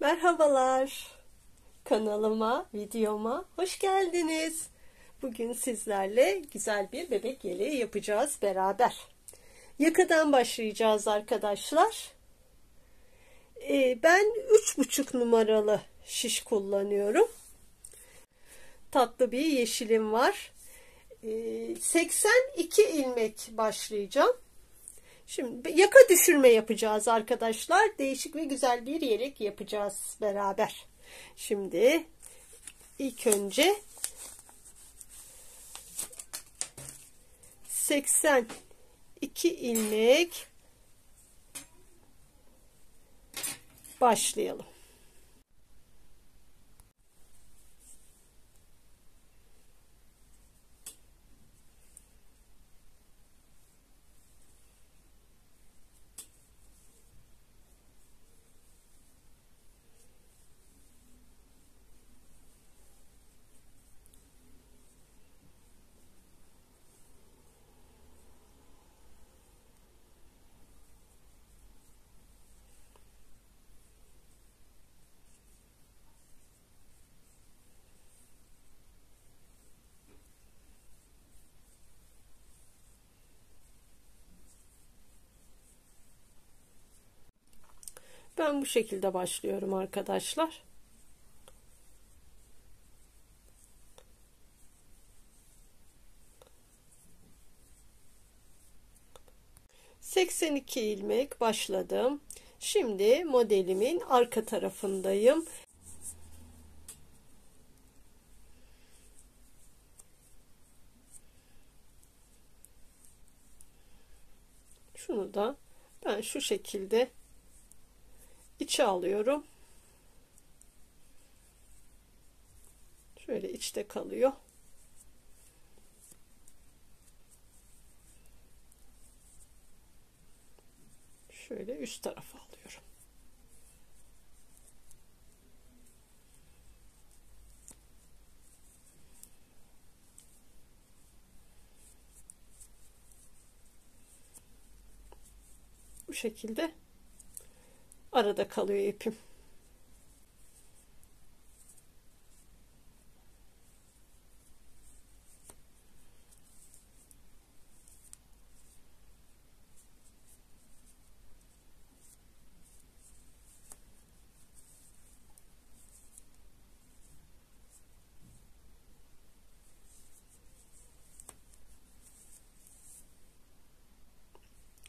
Merhabalar. Kanalıma, videoma hoş geldiniz. Bugün sizlerle güzel bir bebek yeleği yapacağız beraber. Yakadan başlayacağız arkadaşlar. Ee, ben 3,5 numaralı şiş kullanıyorum. Tatlı bir yeşilim var. Ee, 82 ilmek başlayacağım. Şimdi yaka düşürme yapacağız arkadaşlar. Değişik ve güzel bir yelek yapacağız beraber. Şimdi ilk önce 82 ilmek başlayalım. Ben bu şekilde başlıyorum arkadaşlar. Seksen iki ilmek başladım. Şimdi modelimin arka tarafındayım. Şunu da ben şu şekilde içe alıyorum. Şöyle içte kalıyor. Şöyle üst tarafa alıyorum. Bu şekilde arada kalıyor ipim.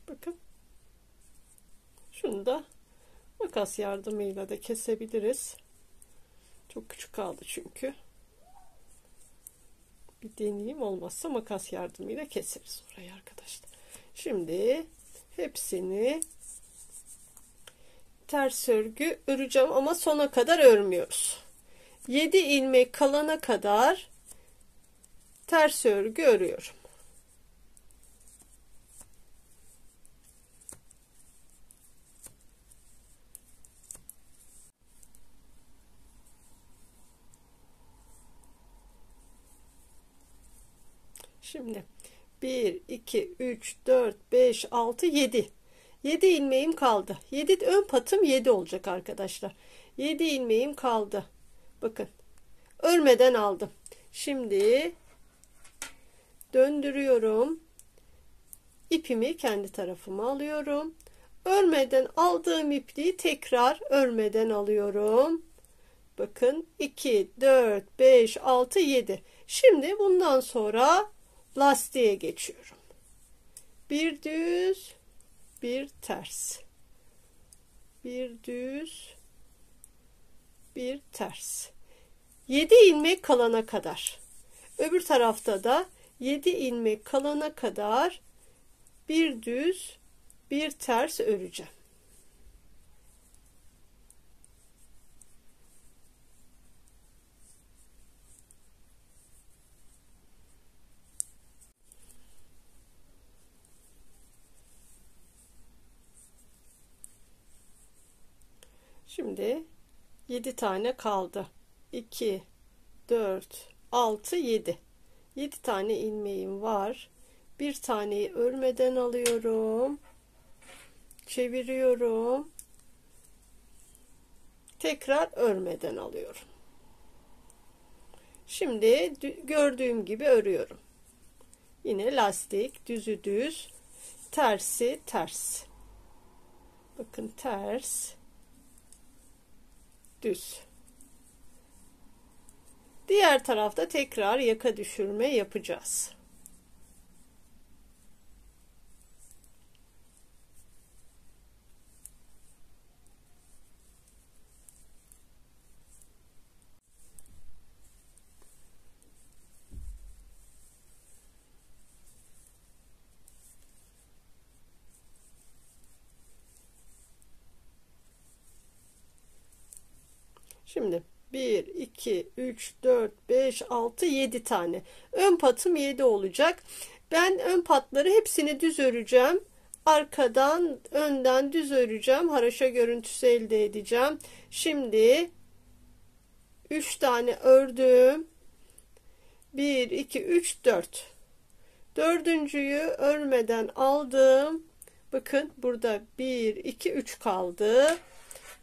Bakın. Şunu da makas yardımıyla da kesebiliriz. Çok küçük kaldı çünkü. Bir deneyeyim olmazsa makas yardımıyla keseriz orayı arkadaşlar. Şimdi hepsini ters örgü öreceğim ama sona kadar örmüyoruz. 7 ilmek kalana kadar ters örgü örüyorum. Şimdi 1, 2, 3, 4, 5, 6, 7. 7 ilmeğim kaldı. 7 ön patım 7 olacak arkadaşlar. 7 ilmeğim kaldı. Bakın. Örmeden aldım. Şimdi döndürüyorum. İpimi kendi tarafıma alıyorum. Örmeden aldığım ipliği tekrar örmeden alıyorum. Bakın 2, 4, 5, 6, 7. Şimdi bundan sonra lastiğe geçiyorum. Bir düz, bir ters. Bir düz, bir ters. 7 ilmek kalana kadar. Öbür tarafta da 7 ilmek kalana kadar bir düz, bir ters öreceğim. Şimdi 7 tane kaldı. 2 4 6 7 7 tane ilmeğim var. Bir taneyi örmeden alıyorum. Çeviriyorum. Tekrar örmeden alıyorum. Şimdi gördüğüm gibi örüyorum. Yine lastik düzü düz, tersi ters. Bakın ters, düz. Diğer tarafta tekrar yaka düşürme yapacağız. Şimdi 1, 2, 3, 4, 5, 6, 7 tane. Ön patım 7 olacak. Ben ön patları hepsini düz öreceğim. Arkadan, önden düz öreceğim. Haraşa görüntüsü elde edeceğim. Şimdi 3 tane ördüm. 1, 2, 3, 4. Dördüncüyü örmeden aldım. Bakın burada 1, 2, 3 kaldı.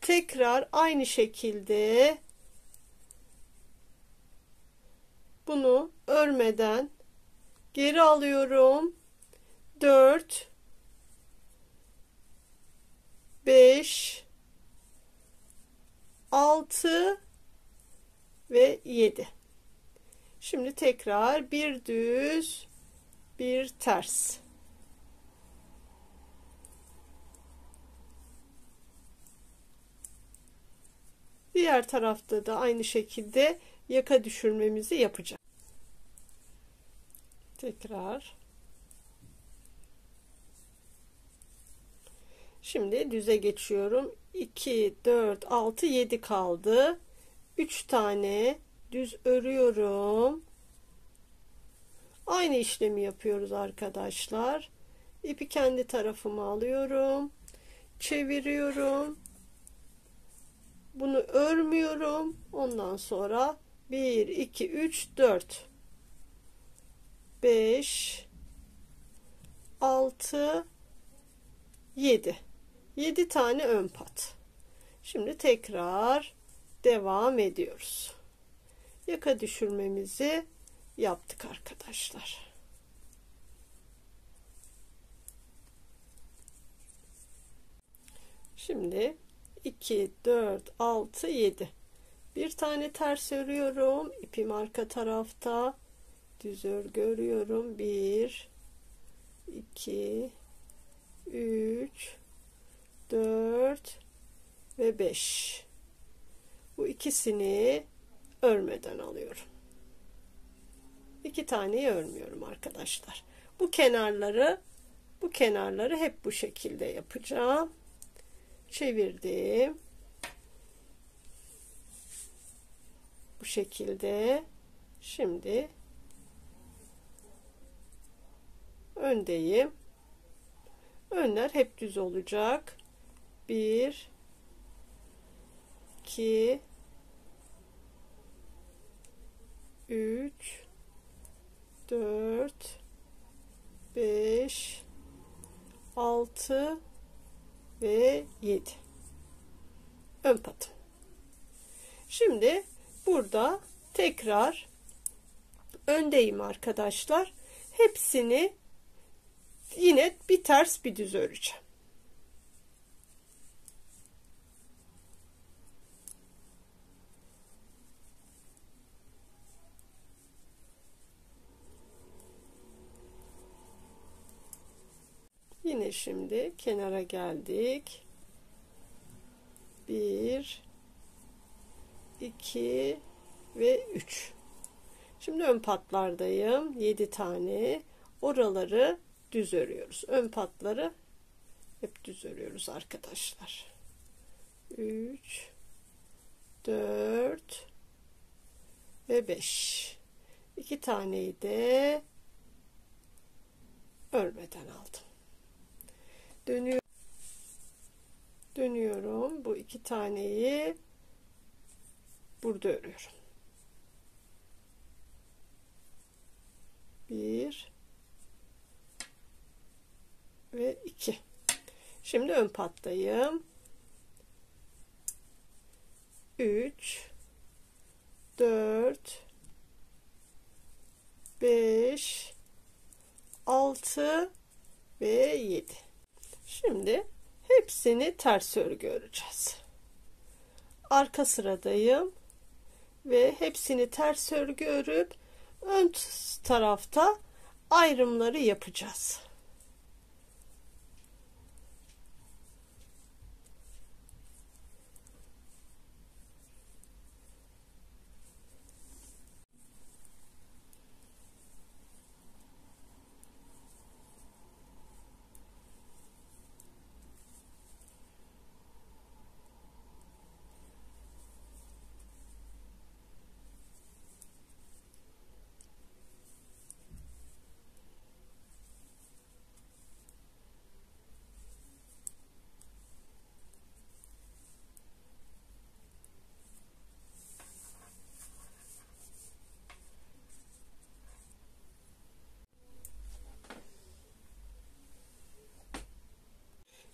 Tekrar aynı şekilde bunu örmeden geri alıyorum. 4 5 6 ve 7. Şimdi tekrar bir düz, bir ters. Diğer tarafta da aynı şekilde yaka düşürmemizi yapacağız. Tekrar. Şimdi düze geçiyorum. 2, 4, 6, 7 kaldı. 3 tane düz örüyorum. Aynı işlemi yapıyoruz arkadaşlar. İpi kendi tarafıma alıyorum. Çeviriyorum. Bunu örmüyorum. Ondan sonra 1, 2, 3, 4, 5, 6, 7. 7 tane ön pat. Şimdi tekrar devam ediyoruz. Yaka düşürmemizi yaptık arkadaşlar. Şimdi 2, 4, 6, 7. Bir tane ters örüyorum. İpim arka tarafta. Düz örgü örüyorum. 1, 2, 3, 4 ve 5. Bu ikisini örmeden alıyorum. İki taneyi örmüyorum arkadaşlar. Bu kenarları bu kenarları hep bu şekilde yapacağım çevirdim. Bu şekilde. Şimdi öndeyim. Önler hep düz olacak. 1 2 3 4 5 6 ve 7 ön patım şimdi burada tekrar öndeyim arkadaşlar. Hepsini yine bir ters bir düz öreceğim Yine şimdi kenara geldik. 1 2 ve 3. Şimdi ön patlardayım. 7 tane. Oraları düz örüyoruz. Ön patları hep düz örüyoruz arkadaşlar. 3 4 ve 5. 2 taneyi de örmeden aldım dönüyorum. Dönüyorum. Bu iki taneyi burada örüyorum. Bir ve iki. Şimdi ön pattayım. 3 4 5 6 ve 7 şimdi hepsini ters örgü öreceğiz. Arka sıradayım ve hepsini ters örgü örüp ön tarafta ayrımları yapacağız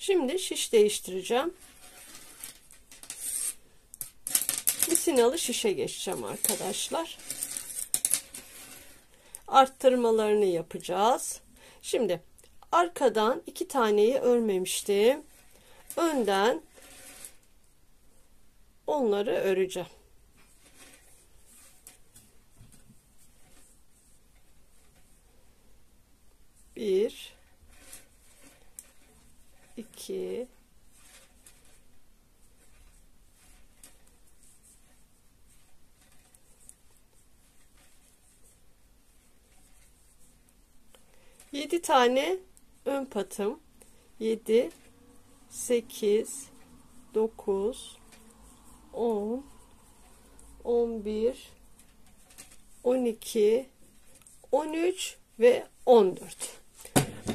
Şimdi şiş değiştireceğim. Misinalı şişe geçeceğim arkadaşlar. Arttırmalarını yapacağız. Şimdi arkadan iki taneyi örmemiştim. Önden onları öreceğim. Bir 2 7 tane ön patım. 7 8 9 10 11 12 13 ve 14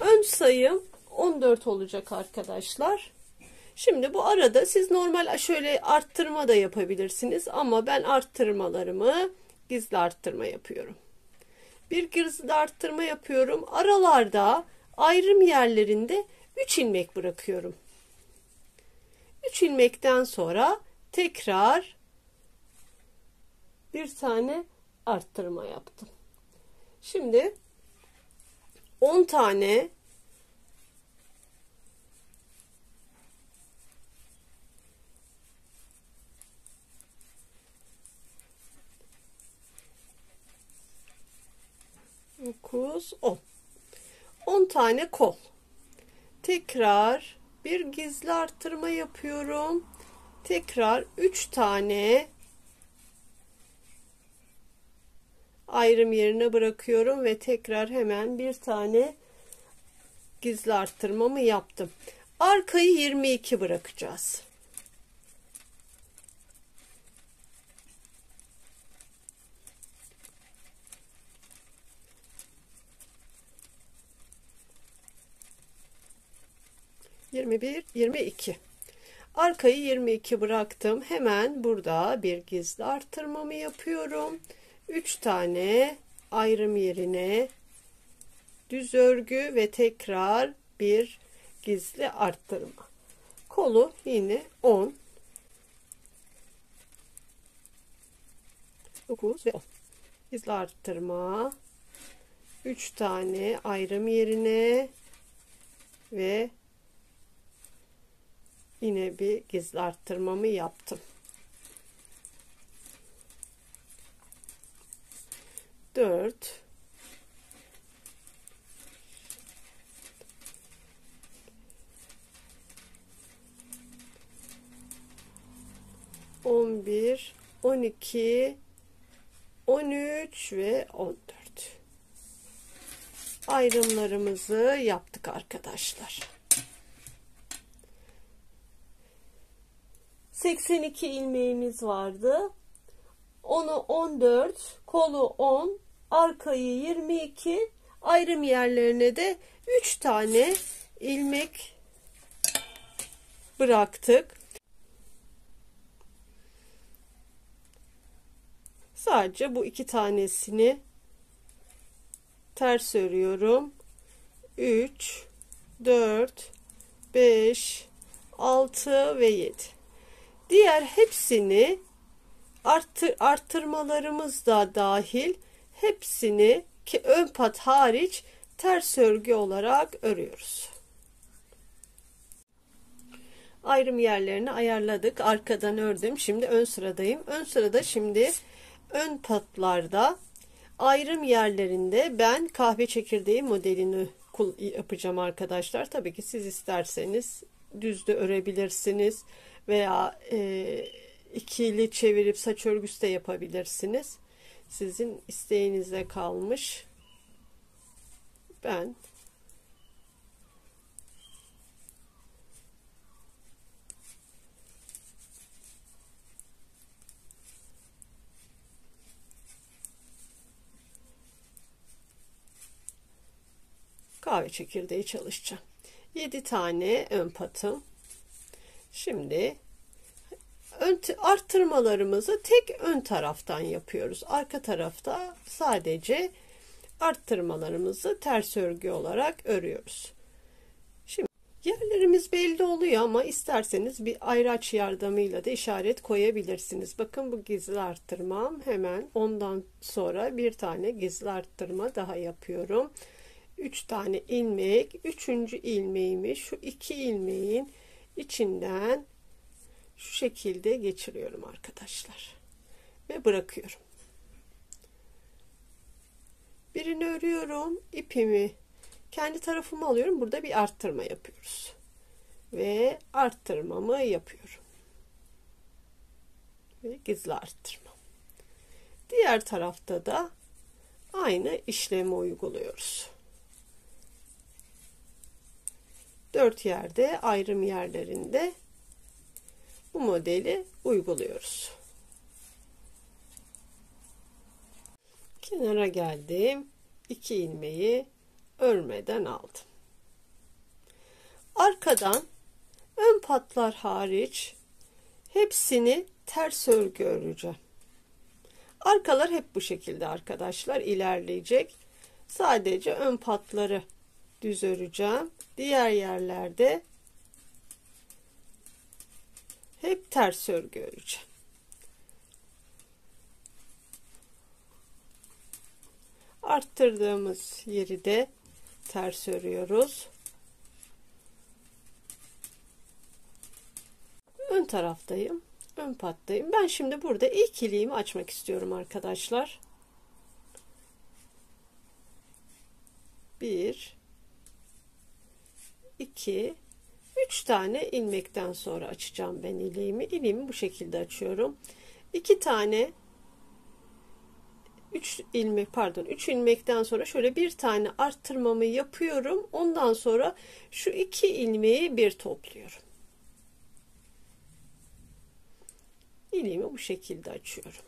ön sayım 14 olacak arkadaşlar. Şimdi bu arada siz normal şöyle arttırma da yapabilirsiniz ama ben arttırmalarımı gizli arttırma yapıyorum. Bir gizli arttırma yapıyorum. Aralarda ayrım yerlerinde 3 ilmek bırakıyorum. 3 ilmekten sonra tekrar bir tane arttırma yaptım. Şimdi 10 tane 9, 10. 10 tane kol. Tekrar bir gizli arttırma yapıyorum. Tekrar 3 tane ayrım yerine bırakıyorum ve tekrar hemen bir tane gizli arttırmamı yaptım. Arkayı 22 bırakacağız. 21, 22. Arkayı 22 bıraktım. Hemen burada bir gizli artırmamı yapıyorum. 3 tane ayrım yerine düz örgü ve tekrar bir gizli arttırma. Kolu yine 10 9 ve 10. Gizli arttırma 3 tane ayrım yerine ve yine bir gizli arttırmamı yaptım. Dört. On bir, on iki, on üç ve on dört. Ayrımlarımızı yaptık arkadaşlar. 82 ilmeğimiz vardı. Onu 14, kolu 10, arkayı 22, ayrım yerlerine de 3 tane ilmek bıraktık. Sadece bu iki tanesini ters örüyorum. 3 4 5 6 ve 7 Diğer hepsini artır, artırmalarımız da dahil hepsini ki ön pat hariç ters örgü olarak örüyoruz. Ayrım yerlerini ayarladık. Arkadan ördüm. Şimdi ön sıradayım. Ön sırada şimdi ön patlarda ayrım yerlerinde ben kahve çekirdeği modelini yapacağım arkadaşlar. Tabii ki siz isterseniz düz de örebilirsiniz veya e, ikili çevirip saç örgüsü de yapabilirsiniz. Sizin isteğinize kalmış. Ben kahve çekirdeği çalışacağım. 7 tane ön patım. Şimdi ön arttırmalarımızı tek ön taraftan yapıyoruz. Arka tarafta sadece arttırmalarımızı ters örgü olarak örüyoruz. Şimdi yerlerimiz belli oluyor ama isterseniz bir ayraç yardımıyla da işaret koyabilirsiniz. Bakın bu gizli arttırmam hemen ondan sonra bir tane gizli arttırma daha yapıyorum. 3 tane ilmek, üçüncü ilmeğimi şu iki ilmeğin içinden şu şekilde geçiriyorum arkadaşlar. Ve bırakıyorum. Birini örüyorum. ipimi kendi tarafıma alıyorum. Burada bir arttırma yapıyoruz. Ve arttırmamı yapıyorum. Ve gizli arttırma. Diğer tarafta da aynı işlemi uyguluyoruz. Dört yerde ayrım yerlerinde bu modeli uyguluyoruz. Kenara geldim. 2 ilmeği örmeden aldım. Arkadan ön patlar hariç hepsini ters örgü öreceğim. Arkalar hep bu şekilde arkadaşlar ilerleyecek. Sadece ön patları düz öreceğim. Diğer yerlerde hep ters örgü öreceğim. Arttırdığımız yeri de ters örüyoruz. Ön taraftayım. Ön pattayım. Ben şimdi burada ilk iliğimi açmak istiyorum arkadaşlar. Bir, iki, üç tane ilmekten sonra açacağım ben iliğimi. İliğimi bu şekilde açıyorum. İki tane 3 ilmek pardon 3 ilmekten sonra şöyle bir tane arttırmamı yapıyorum. Ondan sonra şu iki ilmeği bir topluyorum. İliğimi bu şekilde açıyorum.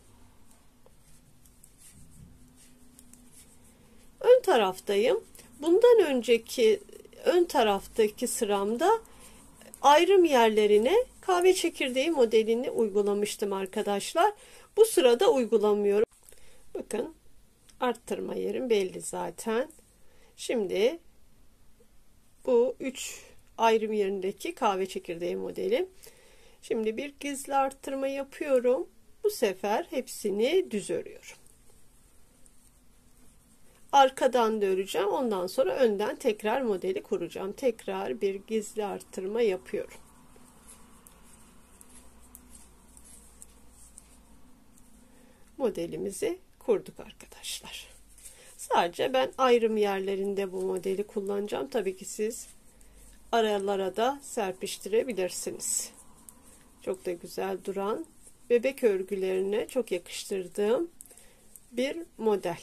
Ön taraftayım. Bundan önceki ön taraftaki sıramda ayrım yerlerine kahve çekirdeği modelini uygulamıştım arkadaşlar. Bu sırada uygulamıyorum. Bakın arttırma yerim belli zaten. Şimdi bu 3 ayrım yerindeki kahve çekirdeği modeli. Şimdi bir gizli arttırma yapıyorum. Bu sefer hepsini düz örüyorum. Arkadan da öreceğim. Ondan sonra önden tekrar modeli kuracağım. Tekrar bir gizli arttırma yapıyorum. Modelimizi kurduk arkadaşlar. Sadece ben ayrım yerlerinde bu modeli kullanacağım. Tabii ki siz aralara da serpiştirebilirsiniz. Çok da güzel duran bebek örgülerine çok yakıştırdığım bir model.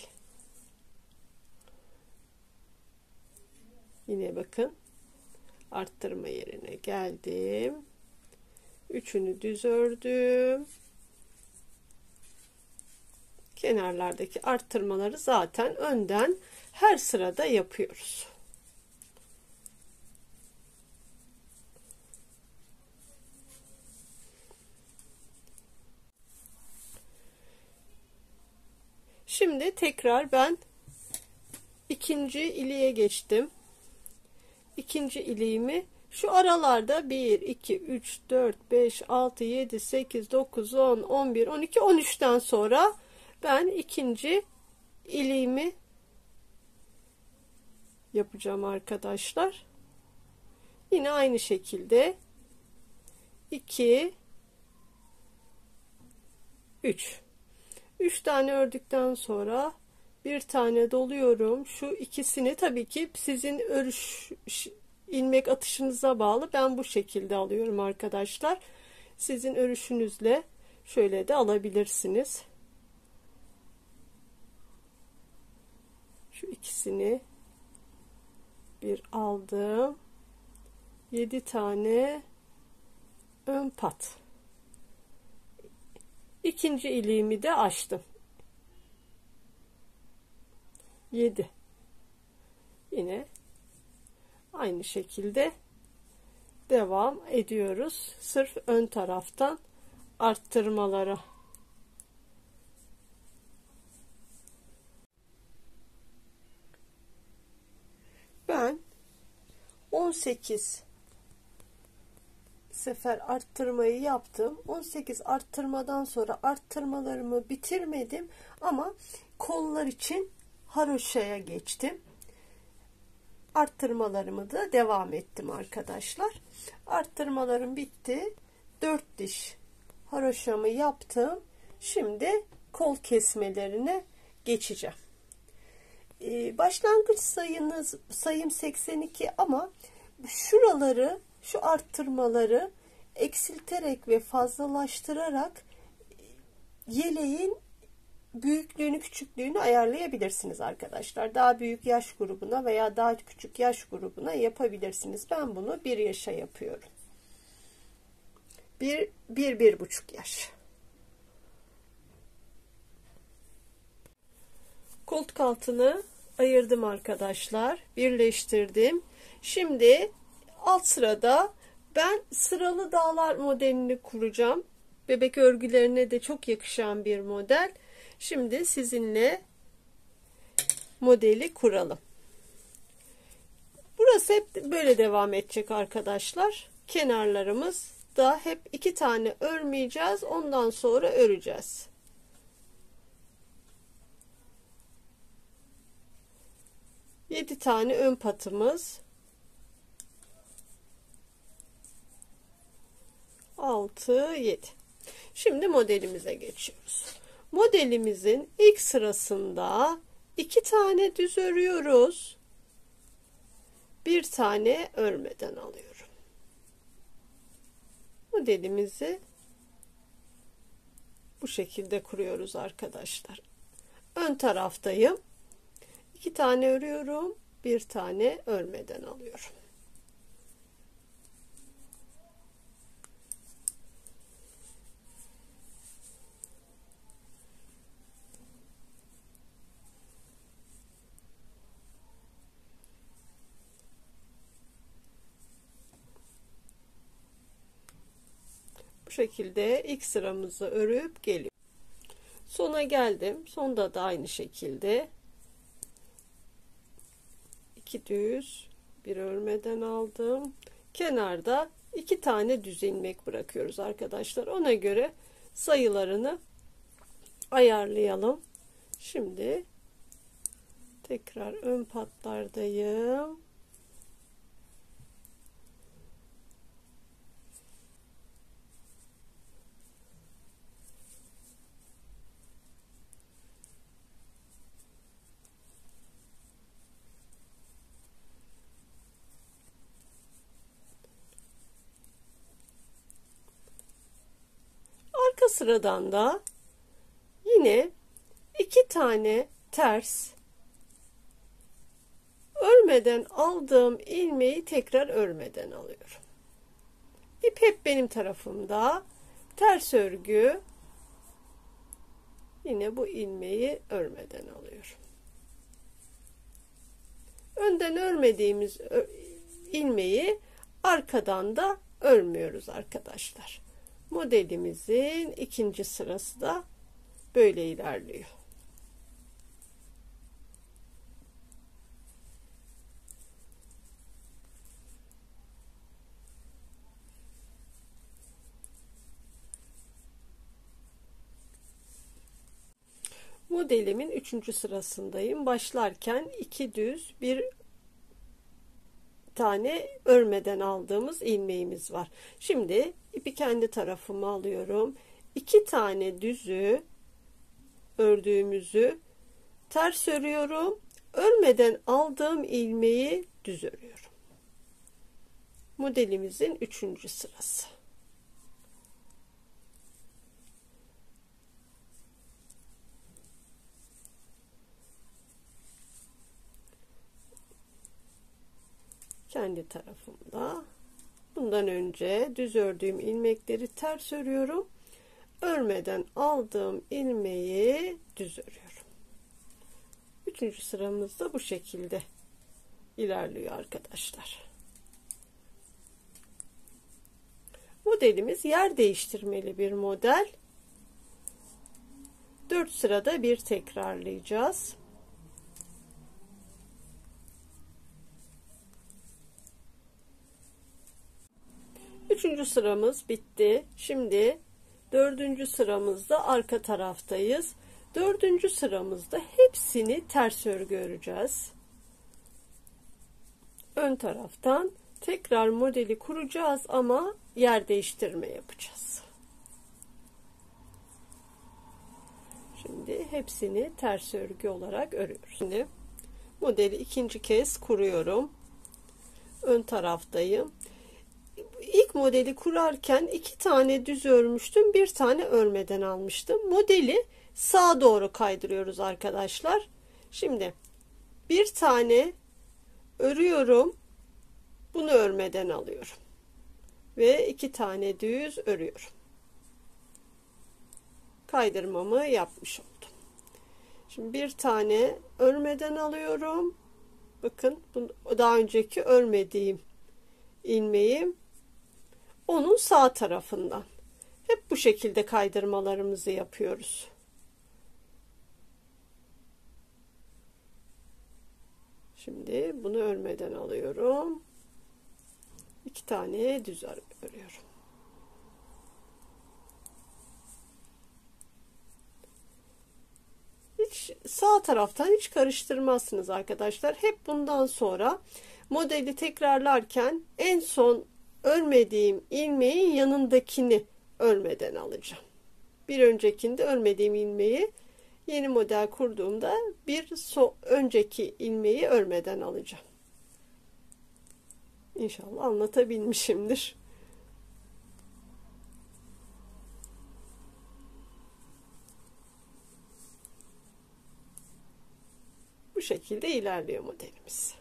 Yine bakın arttırma yerine geldim. Üçünü düz ördüm kenarlardaki arttırmaları zaten önden her sırada yapıyoruz. Şimdi tekrar ben ikinci iliğe geçtim. İkinci iliğimi Şu aralarda 1, 2, 3, 4, 5, 6, 7, 8, 9, 10, 11, 12, 13'ten sonra ben ikinci iliğimi yapacağım arkadaşlar. Yine aynı şekilde 2 3 3 tane ördükten sonra bir tane doluyorum. Şu ikisini tabii ki sizin örüş ilmek atışınıza bağlı. Ben bu şekilde alıyorum arkadaşlar. Sizin örüşünüzle şöyle de alabilirsiniz. Şu ikisini bir aldım. 7 tane ön pat. İkinci iliğimi de açtım. 7. Yine aynı şekilde devam ediyoruz. Sırf ön taraftan arttırmalara. Ben 18 sefer arttırmayı yaptım. 18 arttırmadan sonra arttırmalarımı bitirmedim ama kollar için haroşaya geçtim. Arttırmalarımı da devam ettim arkadaşlar. Arttırmalarım bitti. 4 diş haroşamı yaptım. Şimdi kol kesmelerine geçeceğim. Ee, başlangıç sayınız sayım 82 ama şuraları şu arttırmaları eksilterek ve fazlalaştırarak yeleğin büyüklüğünü küçüklüğünü ayarlayabilirsiniz arkadaşlar. Daha büyük yaş grubuna veya daha küçük yaş grubuna yapabilirsiniz. Ben bunu bir yaşa yapıyorum. Bir, bir, bir buçuk yaş. Koltuk altını ayırdım arkadaşlar. Birleştirdim. Şimdi alt sırada ben sıralı dağlar modelini kuracağım. Bebek örgülerine de çok yakışan bir model. Şimdi sizinle modeli kuralım. Burası hep böyle devam edecek arkadaşlar. Kenarlarımız da hep iki tane örmeyeceğiz. Ondan sonra öreceğiz. Yedi tane ön patımız 6, 7. Şimdi modelimize geçiyoruz. Modelimizin ilk sırasında iki tane düz örüyoruz. Bir tane örmeden alıyorum. Modelimizi bu şekilde kuruyoruz arkadaşlar. Ön taraftayım. İki tane örüyorum. Bir tane örmeden alıyorum. Şekilde ilk sıramızı örüp geliyor. Sona geldim. Sonda da aynı şekilde iki düz bir örmeden aldım. Kenarda iki tane düz ilmek bırakıyoruz arkadaşlar. Ona göre sayılarını ayarlayalım. Şimdi tekrar ön patlardayım. Arka sıradan da yine iki tane ters örmeden aldığım ilmeği tekrar örmeden alıyorum. İp hep benim tarafımda. Ters örgü yine bu ilmeği örmeden alıyorum. Önden örmediğimiz ilmeği arkadan da örmüyoruz arkadaşlar modelimizin ikinci sırası da böyle ilerliyor. Modelimin üçüncü sırasındayım. Başlarken iki düz bir tane örmeden aldığımız ilmeğimiz var. Şimdi ipi kendi tarafıma alıyorum. İki tane düzü ördüğümüzü ters örüyorum. Örmeden aldığım ilmeği düz örüyorum. Modelimizin üçüncü sırası. Kendi tarafımda. Bundan önce düz ördüğüm ilmekleri ters örüyorum. Örmeden aldığım ilmeği düz örüyorum. Üçüncü sıramızda bu şekilde ilerliyor arkadaşlar. Modelimiz yer değiştirmeli bir model. 4 sırada bir tekrarlayacağız Üçüncü sıramız bitti. Şimdi dördüncü sıramızda arka taraftayız. Dördüncü sıramızda hepsini ters örgü öreceğiz. Ön taraftan tekrar modeli kuracağız ama yer değiştirme yapacağız. Şimdi hepsini ters örgü olarak örüyoruz. Şimdi modeli ikinci kez kuruyorum. Ön taraftayım ilk modeli kurarken iki tane düz örmüştüm. Bir tane örmeden almıştım. Modeli sağa doğru kaydırıyoruz arkadaşlar. Şimdi bir tane örüyorum. Bunu örmeden alıyorum. Ve iki tane düz örüyorum. Kaydırmamı yapmış oldum. Şimdi bir tane örmeden alıyorum. Bakın daha önceki örmediğim ilmeği onun sağ tarafından. Hep bu şekilde kaydırmalarımızı yapıyoruz. Şimdi bunu örmeden alıyorum. İki tane düz örüyorum. Hiç sağ taraftan hiç karıştırmazsınız arkadaşlar. Hep bundan sonra modeli tekrarlarken en son örmediğim ilmeğin yanındakini örmeden alacağım. Bir öncekinde örmediğim ilmeği yeni model kurduğumda bir so önceki ilmeği örmeden alacağım. İnşallah anlatabilmişimdir. Bu şekilde ilerliyor modelimiz.